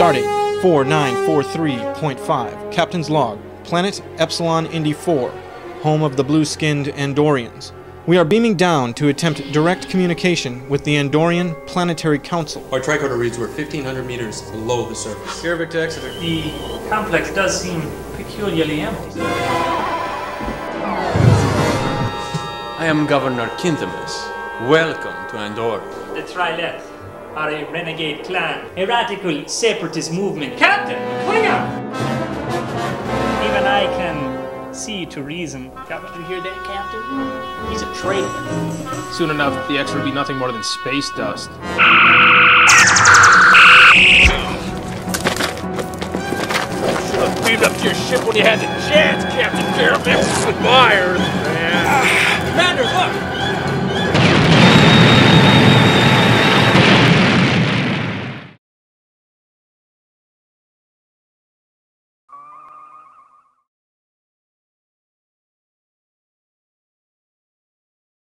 Stardate 4943.5. Captain's Log. Planet Epsilon Indi 4. Home of the blue skinned Andorians. We are beaming down to attempt direct communication with the Andorian Planetary Council. Our tricorder reads we're 1,500 meters below the surface. Here, Victor Exeter. The complex does seem peculiarly empty. I am Governor Kinthemus. Welcome to Andoria. The Trileth are a renegade clan, a radical separatist movement. Captain, bring up! Even I can see to reason. Governor, you hear that, Captain? He's a traitor. Soon enough, the X will be nothing more than space dust. Should have beamed up to your ship when you had the chance, Captain Fairfax. Myers, man. Commander, look!